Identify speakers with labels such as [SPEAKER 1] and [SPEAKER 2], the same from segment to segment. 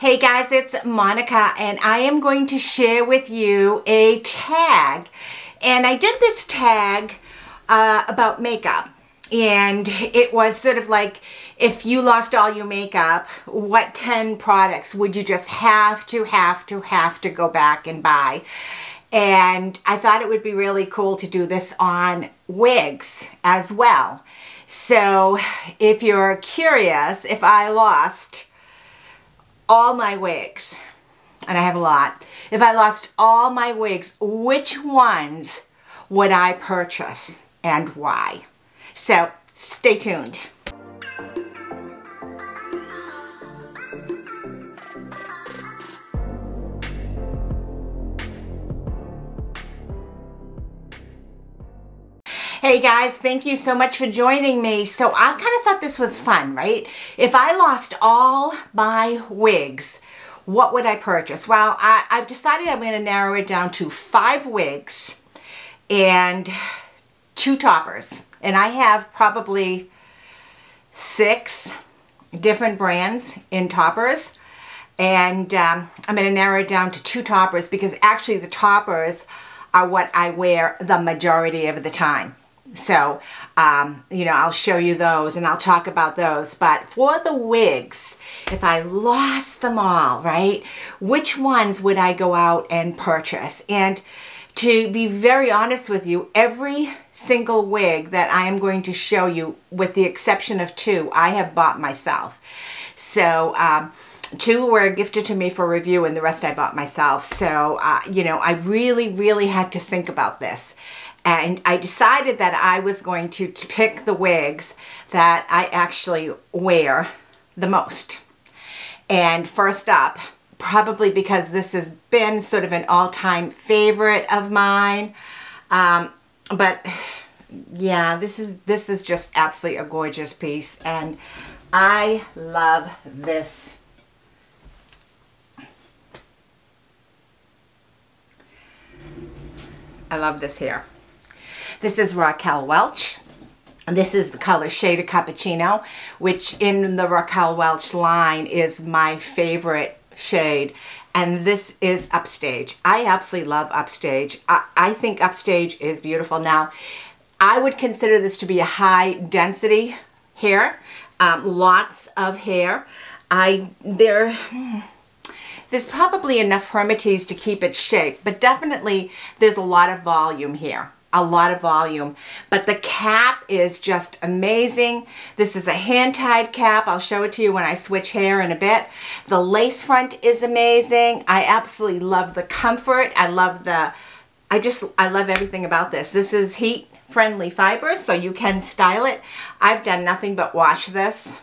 [SPEAKER 1] Hey guys, it's Monika and I am going to share with you a tag. And I did this tag uh, about makeup and it was sort of like if you lost all your makeup, what 10 products would you just have to, have to, have to go back and buy? And I thought it would be really cool to do this on wigs as well. So if you're curious, if I lost all my wigs, and I have a lot, if I lost all my wigs, which ones would I purchase and why? So stay tuned. Hey guys, thank you so much for joining me. So I kind of thought this was fun, right? If I lost all my wigs, what would I purchase? Well, I, have decided I'm going to narrow it down to five wigs and two toppers. And I have probably six different brands in toppers. And um, I'm going to narrow it down to two toppers because actually the toppers are what I wear the majority of the time. So, um, you know, I'll show you those and I'll talk about those. But for the wigs, if I lost them all, right, which ones would I go out and purchase? And to be very honest with you, every single wig that I am going to show you, with the exception of two, I have bought myself. So, um, two were gifted to me for review and the rest I bought myself. So, uh, you know, I really, really had to think about this and I decided that I was going to pick the wigs that I actually wear the most. And first up, probably because this has been sort of an all-time favorite of mine, um, but yeah, this is this is just absolutely a gorgeous piece, and I love this. I love this hair. This is Raquel Welch. And this is the color Shaded Cappuccino, which in the Raquel Welch line is my favorite shade. And this is Upstage. I absolutely love Upstage. I, I think Upstage is beautiful. Now, I would consider this to be a high density hair. Um, lots of hair. I there there's probably enough permatease to keep it shape, but definitely there's a lot of volume here a lot of volume. But the cap is just amazing. This is a hand-tied cap. I'll show it to you when I switch hair in a bit. The lace front is amazing. I absolutely love the comfort. I love the, I just, I love everything about this. This is heat friendly fibers, so you can style it. I've done nothing but wash this.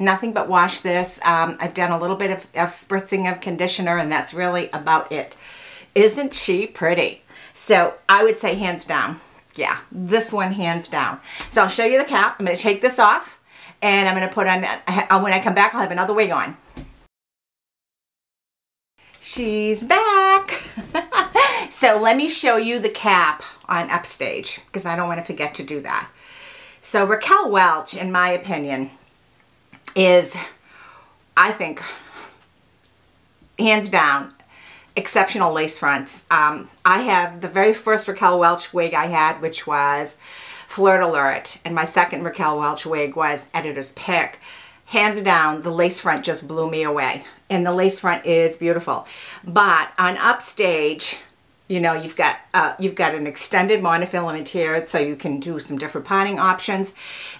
[SPEAKER 1] Nothing but wash this. Um, I've done a little bit of, of spritzing of conditioner, and that's really about it. Isn't she pretty? So I would say hands down. Yeah, this one hands down. So I'll show you the cap. I'm going to take this off and I'm going to put on, uh, when I come back, I'll have another wig on. She's back. so let me show you the cap on Upstage because I don't want to forget to do that. So Raquel Welch, in my opinion, is, I think, hands down, exceptional lace fronts. Um, I have the very first Raquel Welch wig I had, which was Flirt Alert, and my second Raquel Welch wig was Editor's Pick. Hands down, the lace front just blew me away. And the lace front is beautiful. But on Upstage, you know, you've got uh, you've got an extended monofilament here, so you can do some different potting options.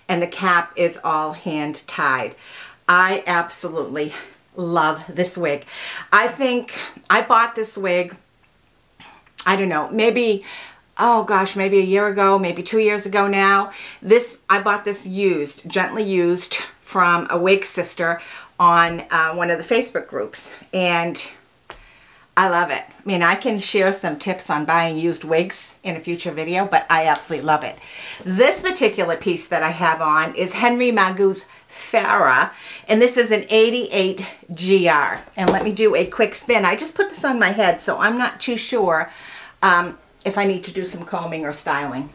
[SPEAKER 1] And the cap is all hand tied. I absolutely love this wig. I think I bought this wig, I don't know, maybe, oh gosh, maybe a year ago, maybe two years ago now. This, I bought this used, gently used from a wig sister on uh, one of the Facebook groups. And I love it. I mean, I can share some tips on buying used wigs in a future video, but I absolutely love it. This particular piece that I have on is Henry Margu's Farrah, and this is an 88 GR. And let me do a quick spin. I just put this on my head, so I'm not too sure um, if I need to do some combing or styling.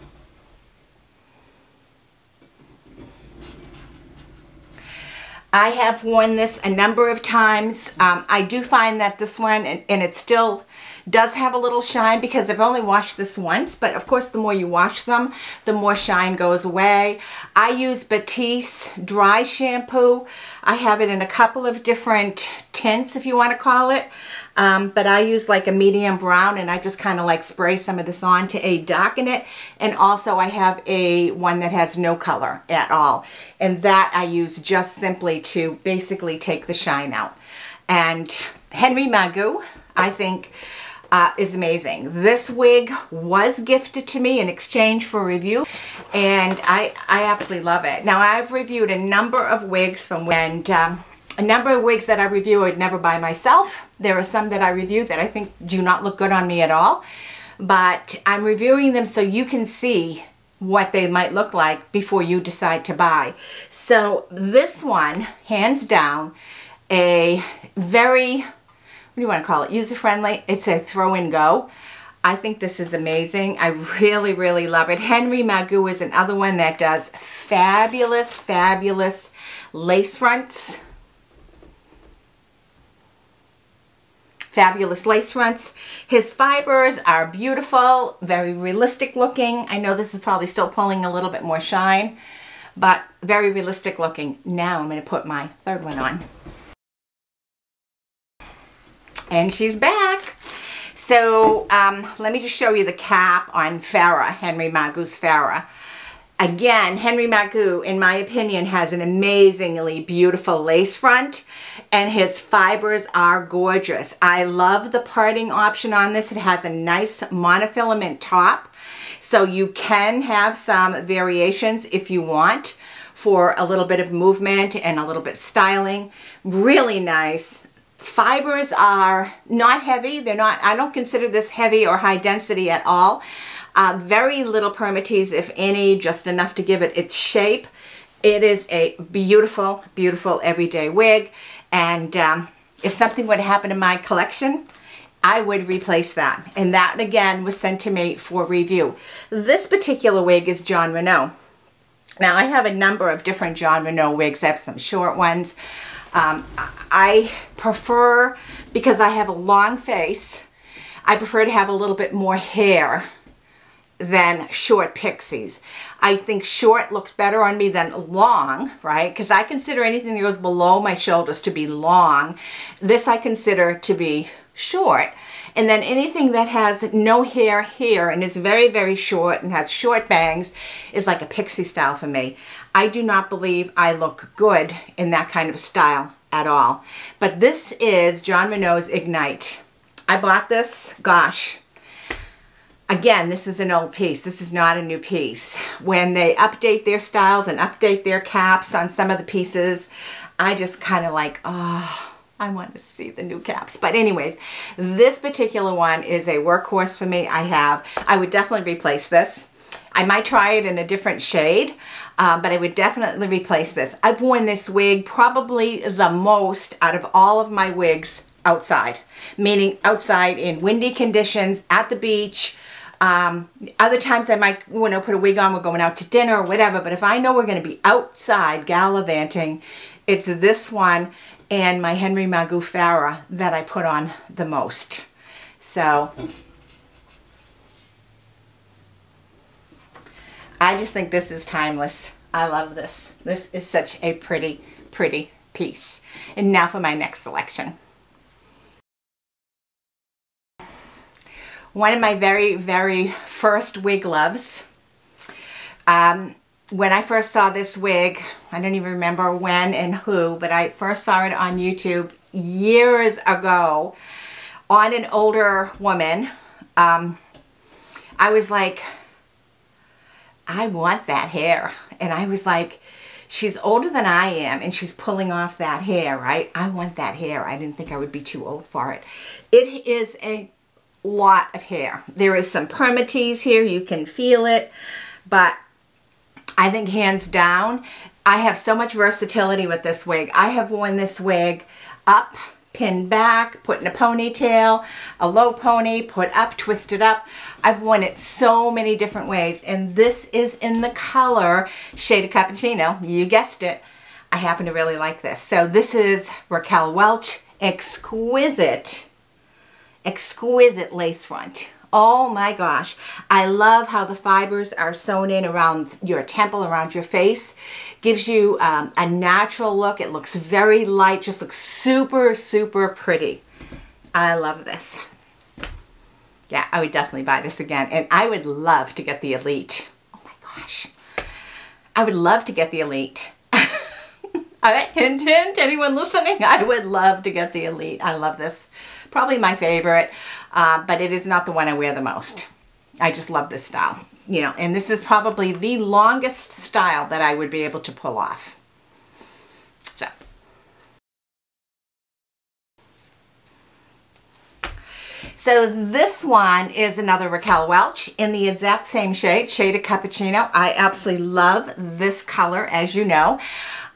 [SPEAKER 1] I have worn this a number of times. Um, I do find that this one, and, and it still does have a little shine because I've only washed this once, but of course the more you wash them, the more shine goes away. I use Batiste dry shampoo. I have it in a couple of different tints, if you want to call it. Um, but I use like a medium brown and I just kind of like spray some of this on to a darken it. And also I have a one that has no color at all. And that I use just simply to basically take the shine out. And Henry Margu, I think, uh, is amazing. This wig was gifted to me in exchange for review and I, I absolutely love it. Now I've reviewed a number of wigs from when um, a number of wigs that I review I would never buy myself. There are some that I review that I think do not look good on me at all. But I'm reviewing them so you can see what they might look like before you decide to buy. So this one, hands down, a very, do you want to call it, user-friendly. It's a throw and go. I think this is amazing. I really, really love it. Henry Margu is another one that does fabulous, fabulous lace fronts. fabulous lace fronts. His fibers are beautiful, very realistic looking. I know this is probably still pulling a little bit more shine, but very realistic looking. Now I'm going to put my third one on. And she's back. So um, let me just show you the cap on Farrah, Henry Margu's Farrah. Again, Henry Margu, in my opinion, has an amazingly beautiful lace front and his fibers are gorgeous. I love the parting option on this. It has a nice monofilament top, so you can have some variations if you want for a little bit of movement and a little bit styling. Really nice. Fibers are not heavy. They're not, I don't consider this heavy or high density at all. Uh, very little permatease, if any, just enough to give it its shape. It is a beautiful, beautiful everyday wig. And um, if something would happen in my collection, I would replace that. And that, again, was sent to me for review. This particular wig is Jon Renau. Now, I have a number of different Jon Renau wigs. I have some short ones. Um, I prefer, because I have a long face, I prefer to have a little bit more hair than short pixies. I think short looks better on me than long, right? Because I consider anything that goes below my shoulders to be long. This I consider to be short. And then anything that has no hair here and is very, very short and has short bangs is like a pixie style for me. I do not believe I look good in that kind of style at all. But this is Jon Renau's Ignite. I bought this, gosh, Again, this is an old piece. This is not a new piece. When they update their styles and update their caps on some of the pieces, I just kind of like, oh, I want to see the new caps. But anyways, this particular one is a workhorse for me. I have, I would definitely replace this. I might try it in a different shade, uh, but I would definitely replace this. I've worn this wig probably the most out of all of my wigs outside, meaning outside in windy conditions, at the beach, um, other times I might, you know, put a wig on, we're going out to dinner or whatever, but if I know we're going to be outside gallivanting, it's this one and my Henry Margu Farrah that I put on the most. So, I just think this is timeless. I love this. This is such a pretty, pretty piece. And now for my next selection. one of my very, very first wig loves. Um, when I first saw this wig, I don't even remember when and who, but I first saw it on YouTube years ago on an older woman. Um, I was like, I want that hair. And I was like, she's older than I am and she's pulling off that hair, right? I want that hair. I didn't think I would be too old for it. It is a lot of hair. There is some permatease here. You can feel it. But I think hands down, I have so much versatility with this wig. I have worn this wig up, pinned back, put in a ponytail, a low pony, put up, twisted up. I've worn it so many different ways. And this is in the color Shaded Cappuccino. You guessed it. I happen to really like this. So this is Raquel Welch Exquisite, Exquisite Lace Front. Oh my gosh. I love how the fibers are sewn in around your temple, around your face. Gives you um, a natural look. It looks very light, just looks super, super pretty. I love this. Yeah, I would definitely buy this again. And I would love to get the Elite. Oh my gosh. I would love to get the Elite. All right, hint, hint, anyone listening? I would love to get the Elite. I love this. Probably my favorite uh, but it is not the one I wear the most. I just love this style, you know, and this is probably the longest style that I would be able to pull off. So. So this one is another Raquel Welch in the exact same shade, shaded Cappuccino. I absolutely love this color, as you know.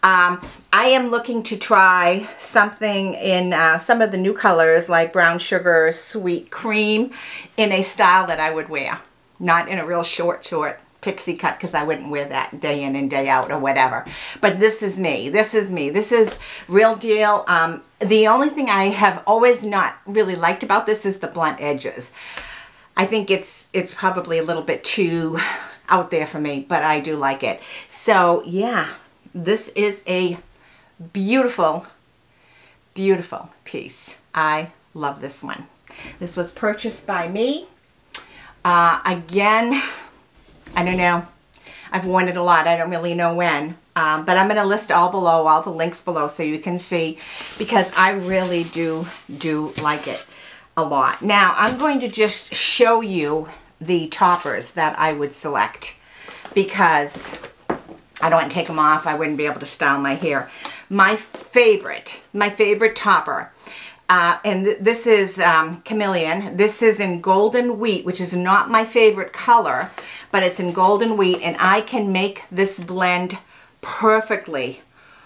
[SPEAKER 1] Um, I am looking to try something in uh, some of the new colors like brown sugar, sweet cream in a style that I would wear. Not in a real short, short pixie cut because I wouldn't wear that day in and day out or whatever. But this is me. This is me. This is real deal. Um, the only thing I have always not really liked about this is the blunt edges. I think it's it's probably a little bit too out there for me, but I do like it. So yeah, this is a beautiful, beautiful piece. I love this one. This was purchased by me. Uh, again, I don't know. I've it a lot. I don't really know when. Um, but I'm going to list all below, all the links below so you can see because I really do, do like it a lot. Now, I'm going to just show you the toppers that I would select because I don't want to take them off. I wouldn't be able to style my hair. My favorite, my favorite topper, uh, and th this is um, Chameleon. This is in Golden Wheat, which is not my favorite color, but it's in Golden Wheat, and I can make this blend perfectly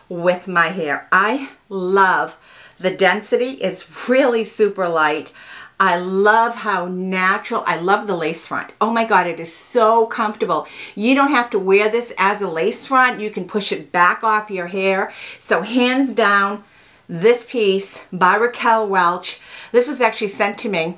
[SPEAKER 1] with my hair. I love the density. It's really super light. I love how natural, I love the lace front. Oh my God, it is so comfortable. You don't have to wear this as a lace front. You can push it back off your hair. So hands down, this piece by Raquel Welch. This was actually sent to me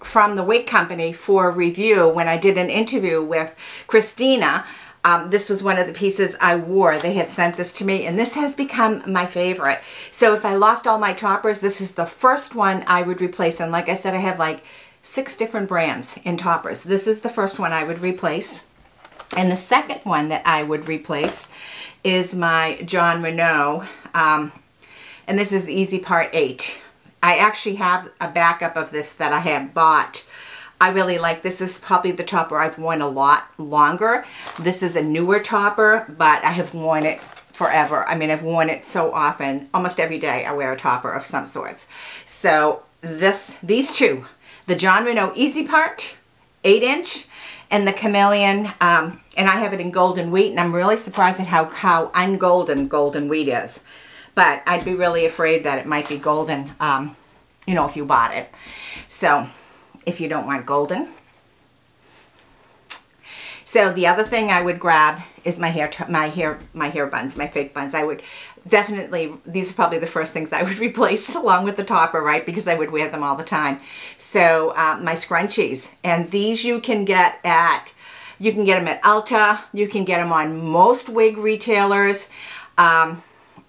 [SPEAKER 1] from the wig company for review when I did an interview with Christina um, this was one of the pieces I wore. They had sent this to me and this has become my favorite. So if I lost all my toppers, this is the first one I would replace. And like I said, I have like six different brands in toppers. This is the first one I would replace. And the second one that I would replace is my Jon Renau, Um, and this is Easi Part 8. I actually have a backup of this that I have bought I really like this is probably the topper I've worn a lot longer. This is a newer topper, but I have worn it forever. I mean, I've worn it so often. Almost every day I wear a topper of some sorts. So this, these two, the Jon Renau Easi Part, 8 inch, and the Chameleon, um, and I have it in golden wheat, and I'm really surprised at how, how ungolden golden wheat is. But I'd be really afraid that it might be golden, um, you know, if you bought it. So if you don't want golden. So the other thing I would grab is my hair, my hair, my hair buns, my fake buns. I would definitely, these are probably the first things I would replace along with the topper, right? Because I would wear them all the time. So uh, my scrunchies, and these you can get at, you can get them at Ulta. You can get them on most wig retailers. Um,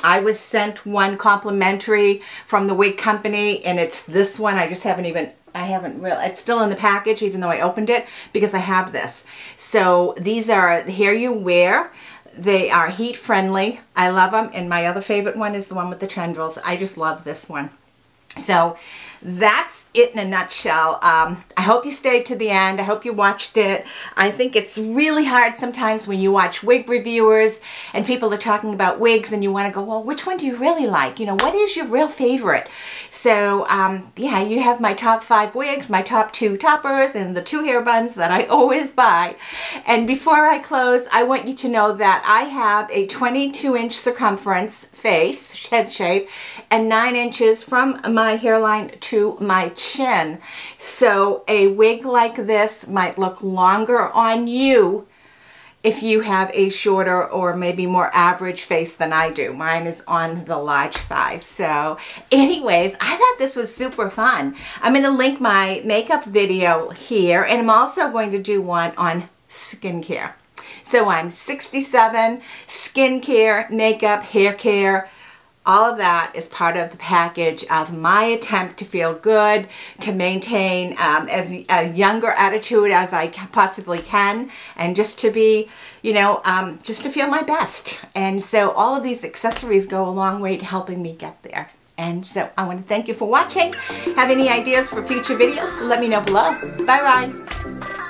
[SPEAKER 1] I was sent one complimentary from the wig company and it's this one. I just haven't even I haven't really, it's still in the package even though I opened it because I have this. So these are hair you wear. They are heat friendly. I love them. And my other favorite one is the one with the tendrils. I just love this one. So that's it in a nutshell. Um, I hope you stayed to the end. I hope you watched it. I think it's really hard sometimes when you watch wig reviewers and people are talking about wigs and you want to go, well, which one do you really like? You know, what is your real favorite? So, um, yeah, you have my top five wigs, my top two toppers, and the two hair buns that I always buy. And before I close, I want you to know that I have a 22 inch circumference face, head shape, and 9 inches from my hairline to my chin. So a wig like this might look longer on you if you have a shorter or maybe more average face than I do. Mine is on the large size. So anyways, I thought this was super fun. I'm going to link my makeup video here and I'm also going to do one on skincare. So I'm 67, skincare, makeup, hair care, all of that is part of the package of my attempt to feel good, to maintain um, as a younger attitude as I possibly can, and just to be, you know, um, just to feel my best. And so all of these accessories go a long way to helping me get there. And so I want to thank you for watching. Have any ideas for future videos? Let me know below. Bye-bye.